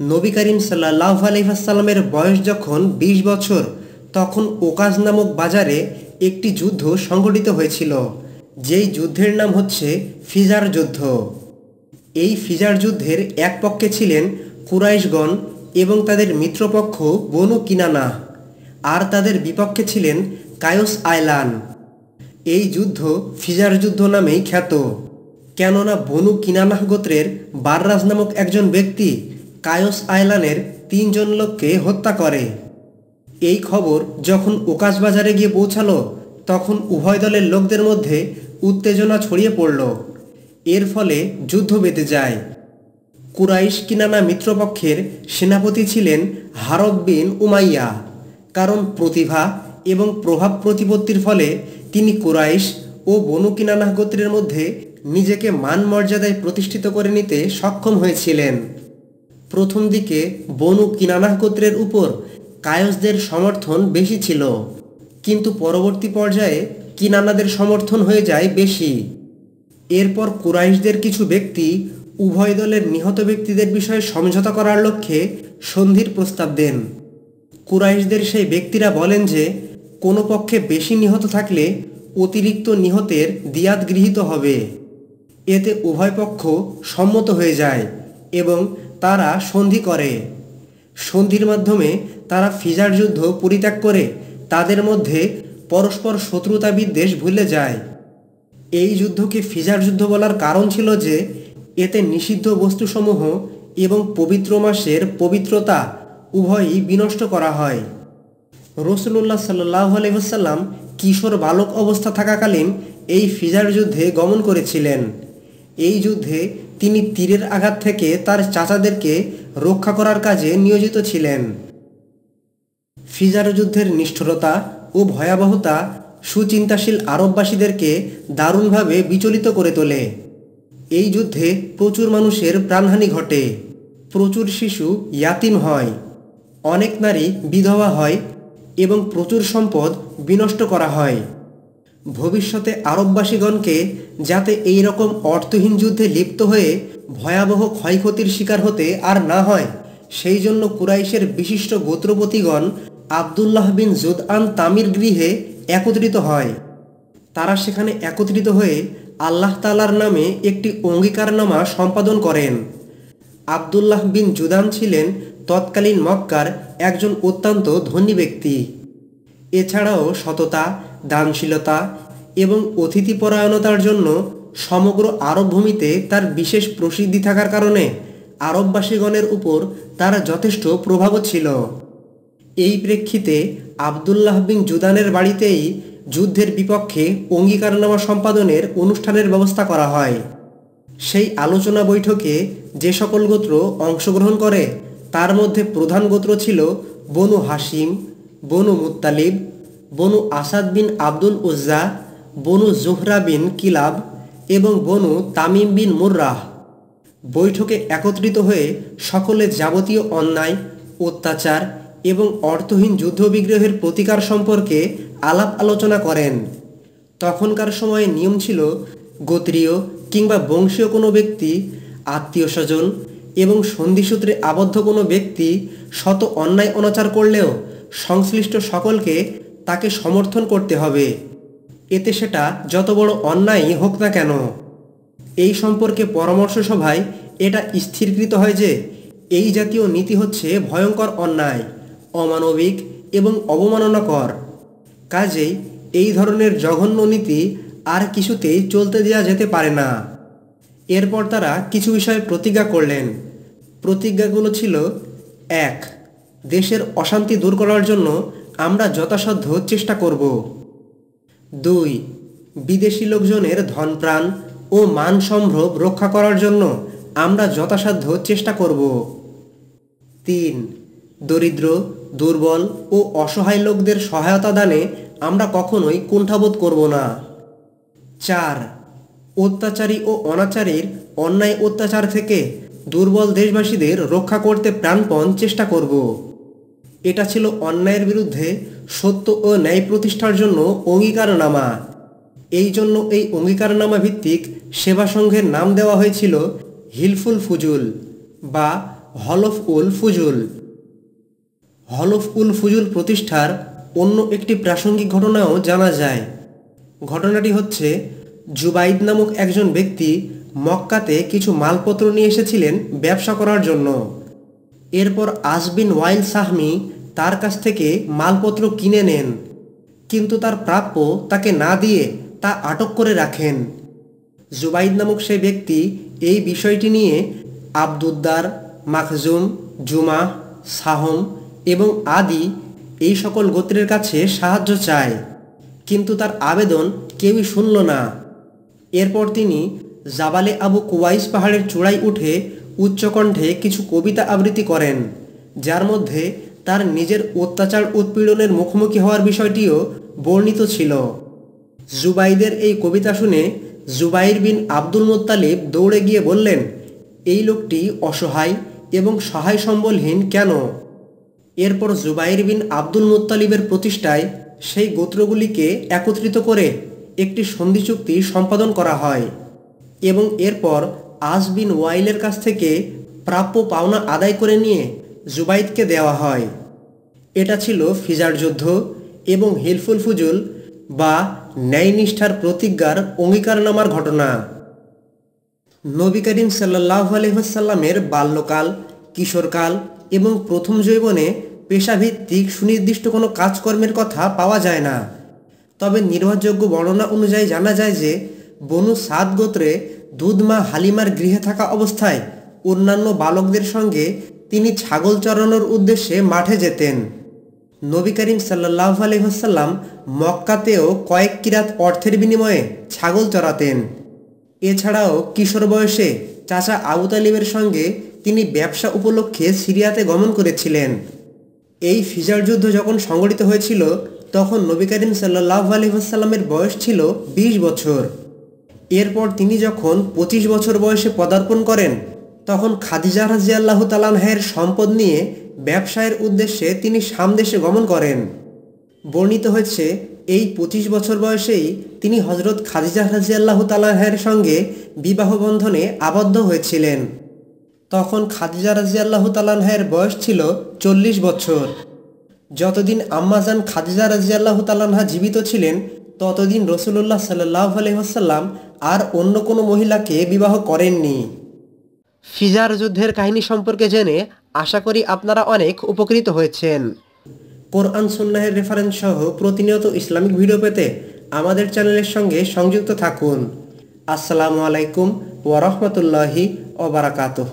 নবী করিম সাল্লাহ আলহিহাসাল্লামের বয়স যখন ২০ বছর, তখন ওকাজ নামক বাজারে একটি যুদ্ধ সংঘটিত হয়েছিল। যেই যুদ্ধের নাম হচ্ছে ফিজার যুদ্ধ। এই ফিজার যুদ্ধের এক পক্ষে ছিলেন কুরাইশগণ এবং তাদের মিত্রপক্ষ বনু কিনানা, আর তাদের বিপক্ষে ছিলেন কায়স আয়লান। এই যুদ্ধ ফিজার যুদ্ধ নামেই খ্যাত। কেননা বনু কিনানাহ গোত্রের বাররাজ নামক একজন ব্যক্তি কায়স আয়লানের তিনজন লোককে হত্যা করে। এই খবর যখন ওকাশ বাজারে গিয়ে পৌঁছালো, তখন উভয় দলের লোকদের মধ্যে উত্তেজনা ছড়িয়ে পড়ল। এর ফলে যুদ্ধ বেঁধে যায়। কুরাইশ কিনানা মিত্রপক্ষের সেনাপতি ছিলেন হারব বিন উমাইয়া। কারণ প্রতিভা এবং প্রভাব প্রতিপত্তির ফলে তিনি কুরাইশ ও বনু কিনানা গোত্রের মধ্যে নিজেকে মান মর্যাদায় প্রতিষ্ঠিত করে নিতে সক্ষম হয়েছিলেন। প্রথম দিকে বনু কিনানাহ গোত্রের উপর কায়সদের সমর্থন বেশি ছিল। কিন্তু পরবর্তী পর্যায়ে কিনানাদের সমর্থন হয়ে যায় বেশি। এরপর কুরাইশদের কিছু ব্যক্তি উভয় দলের নিহত ব্যক্তিদের বিষয়ে সমঝোতা করার লক্ষ্যে সন্ধির প্রস্তাব দেন। কুরাইশদের সেই ব্যক্তিরা বলেন যে, কোনো পক্ষে বেশি নিহত থাকলে অতিরিক্ত নিহতের দিয়াত গৃহীত হবে। এতে উভয় পক্ষ সম্মত হয়ে যায় এবং তারা সন্ধি করে। সন্ধির মাধ্যমে তারা ফিজার যুদ্ধ পরিত্যাগ করে। তাদের মধ্যে পরস্পর শত্রুতা বিদ্বেষ ভুলে যায়। এই যুদ্ধকে ফিজার যুদ্ধ বলার কারণ ছিল যে, এতে নিষিদ্ধ বস্তুসমূহ এবং পবিত্র মাসের পবিত্রতা উভয়ই বিনষ্ট করা হয়। রসুল্লাহ সাল্লাহ কিশোর বালক অবস্থা থাকাকালীন এই ফিজার যুদ্ধে গমন করেছিলেন। এই যুদ্ধে তিনি তীরের আঘাত থেকে তার চাচাদেরকে রক্ষা করার কাজে নিয়োজিত ছিলেন। ফিজার যুদ্ধের নিষ্ঠুরতা ও ভয়াবহতা সুচিন্তাশীল আরববাসীদেরকে দারুণভাবে বিচলিত করে তোলে। এই যুদ্ধে প্রচুর মানুষের প্রাণহানি ঘটে। প্রচুর শিশু ইয়াতিম হয়, অনেক নারী বিধবা হয় এবং প্রচুর সম্পদ বিনষ্ট করা হয়। ভবিষ্যতে আরববাসীগণকে যাতে এই রকম অর্থহীন যুদ্ধে লিপ্ত হয়ে ভয়াবহ ক্ষয়ক্ষতির শিকার হতে আর না হয়, সেই জন্য কুরাইশের বিশিষ্ট গোত্রপতিগণ আবদুল্লাহ বিন জুদআন তামির গৃহে একত্রিত হয়। তারা সেখানে একত্রিত হয়ে আল্লাহ তালার নামে একটি অঙ্গীকারনামা সম্পাদন করেন। আবদুল্লাহ বিন জুদান ছিলেন তৎকালীন মক্কার একজন অত্যন্ত ধনী ব্যক্তি। এছাড়াও সততা দানশীলতা এবং অতিথিপরায়ণতার জন্য সমগ্র আরব ভূমিতে তার বিশেষ প্রসিদ্ধি থাকার কারণে আরববাসীগণের উপর তার যথেষ্ট প্রভাবও ছিল। এই প্রেক্ষিতে আবদুল্লাহ বিন জুদানের বাড়িতেই যুদ্ধের বিপক্ষে অঙ্গীকারনামা সম্পাদনের অনুষ্ঠানের ব্যবস্থা করা হয়। সেই আলোচনা বৈঠকে যে সকল গোত্র অংশগ্রহণ করে, তার মধ্যে প্রধান গোত্র ছিল Banu Hashim Banu Muttalib Banu Asad bin Abdul Uzza, Banu Zuhra bin Kilab এবং বনু তামিম বিন মুর্রাহ। বৈঠকে একত্রিত হয়ে সকলে যাবতীয় অন্যায়, অত্যাচার এবং অর্থহীন যুদ্ধবিগ্রহের প্রতিকার সম্পর্কে আলাপ আলোচনা করেন। তখনকার সময়ে নিয়ম ছিল গোত্রীয় কিংবা বংশীয় কোনো ব্যক্তি, আত্মীয় স্বজন এবং সন্ধিসূত্রে আবদ্ধ কোনো ব্যক্তি শত অন্যায় অনাচার করলেও সংশ্লিষ্ট সকলকে তাকে সমর্থন করতে হবে। এতে সেটা যত বড় অন্যায়ই হোক না কেন। এই সম্পর্কে পরামর্শ সভায় এটা স্থিরকৃত হয় যে, এই জাতীয় নীতি হচ্ছে ভয়ঙ্কর অন্যায়, অমানবিক এবং অবমাননাকর। কাজেই এই ধরনের জঘন্য নীতি আর কিছুতেই চলতে দেওয়া যেতে পারে না। এরপর তারা কিছু বিষয়ে প্রতিজ্ঞা করলেন। প্রতিজ্ঞাগুলো ছিল, এক, দেশের অশান্তি দূর করার জন্য আমরা যথাসাধ্য চেষ্টা করব। দুই, বিদেশি লোকজনের ধনপ্রাণ ও মান সম্ভ্রম রক্ষা করার জন্য আমরা যথাসাধ্য চেষ্টা করব। তিন, দরিদ্র, দুর্বল ও অসহায় লোকদের সহায়তা দানে আমরা কখনোই কুণ্ঠাবোধ করব না। চার, অত্যাচারী ও অনাচারীর অন্যায় অত্যাচার থেকে দুর্বল দেশবাসীদের রক্ষা করতে প্রাণপণ চেষ্টা করব। এটা ছিল অন্যায়ের বিরুদ্ধে সত্য ও ন্যায় প্রতিষ্ঠার জন্য অঙ্গীকারনামা। এই জন্য এই অঙ্গীকারনামা ভিত্তিক সেবা সংঘের নাম দেওয়া হয়েছিল হিলফুল ফুজুল বা হলফ উল ফুজুল। হলফ উল ফুজুল প্রতিষ্ঠার অন্য একটি প্রাসঙ্গিক ঘটনাও জানা যায়। ঘটনাটি হচ্ছে, জুবাইদ নামক একজন ব্যক্তি মক্কাতে কিছু মালপত্র নিয়ে এসেছিলেন ব্যবসা করার জন্য। এরপর আসবিন ওয়াইল সাহমি তার কাছ থেকে মালপত্র কিনে নেন, কিন্তু তার প্রাপ্য তাকে না দিয়ে তা আটক করে রাখেন। জুবাইদ নামক সে ব্যক্তি এই বিষয়টি নিয়ে আবদুদ্দার, মাখজুম, জুমা, সাহম এবং আদি এই সকল গোত্রের কাছে সাহায্য চায়, কিন্তু তার আবেদন কেউই শুনল না। এরপর তিনি জাবালে আবু কুয়াইস পাহাড়ের চূড়ায় উঠে উচ্চকণ্ঠে কিছু কবিতা আবৃত্তি করেন, যার মধ্যে তার নিজের অত্যাচার উৎপীড়নের মুখোমুখি হওয়ার বিষয়টিও বর্ণিত ছিল। জুবাইদের এই কবিতা শুনে জুবাইর বিন আব্দুল মোত্তালিব দৌড়ে গিয়ে বললেন, এই লোকটি অসহায় এবং সহায় সম্বলহীন কেন? এরপর জুবাইর বিন আব্দুল মোত্তালিবের প্রতিষ্ঠায় সেই গোত্রগুলিকে একত্রিত করে একটি সন্ধি চুক্তি সম্পাদন করা হয় এবং এরপর আস বিন ওয়াইলের কাছ থেকে প্রাপ্য পাওনা আদায় করে নিয়ে জুবাইদকে দেওয়া হয়। এটা ছিল ফিজার যুদ্ধ এবং হিলফুল ফুজুল বা ন্যায়নিষ্ঠার প্রতিজ্ঞার অঙ্গীকারনামার ঘটনা। নবী করিম সাল্লাহ আলহাসাল্লামের বাল্যকাল, কিশোরকাল এবং প্রথম জৈবনে পেশাভিত্তিক সুনির্দিষ্ট কোনো কাজকর্মের কথা পাওয়া যায় না। তবে নির্ভরযোগ্য বর্ণনা অনুযায়ী জানা যায় যে বনু সাদ গোত্রে দুধমা হালিমার গৃহে থাকা অবস্থায় অন্যান্য বালকদের সঙ্গে তিনি ছাগল চড়ানোর উদ্দেশ্যে মাঠে যেতেন। নবী করিম সাল্লাহ আলহাসাল্লাম মক্কাতেও কয়েক কিরাত অর্থের বিনিময়ে ছাগল চড়াতেন। এছাড়াও কিশোর বয়সে চাচা আবু তালিবের সঙ্গে তিনি ব্যবসা উপলক্ষে সিরিয়াতে গমন করেছিলেন। এই ফিজার যুদ্ধ যখন সংগঠিত হয়েছিল, তখন নবী করিম সাল্লাহ আলহিহাসাল্লামের বয়স ছিল ২০ বছর। এরপর তিনি যখন ২৫ বছর বয়সে পদার্পণ করেন, তখন খাদিজা রাজি আল্লাহ তালানহের সম্পদ নিয়ে ব্যবসায়ের উদ্দেশ্যে তিনি সামদেশে গমন করেন। বর্ণিত হয়েছে, এই ২৫ বছর বয়সেই তিনি হজরত খাদিজা রাজি আল্লাহ তালাহের সঙ্গে বিবাহ বন্ধনে আবদ্ধ হয়েছিলেন। তখন খাদিজা রাজি আল্লাহ তালাহের বয়স ছিল চল্লিশ বছর। যতদিন আম্মাজান খাদিজা রাজি আল্লাহ তালাহা জীবিত ছিলেন ততদিন রসুল্লাহ সাল্লাহ আলহিহাসাল্লাম আর অন্য কোনো মহিলাকে বিবাহ করেননি। ফিজার যুদ্ধের কাহিনী সম্পর্কে জেনে আশা করি আপনারা অনেক উপকৃত হয়েছেন। কোরআন, সুন্নাহের রেফারেন্স সহ প্রতিনিয়ত ইসলামিক ভিডিও পেতে আমাদের চ্যানেলের সঙ্গে সংযুক্ত থাকুন। আসসালামু আলাইকুম ওয়ারহমতুল্লাহি ওবরাকাতুহ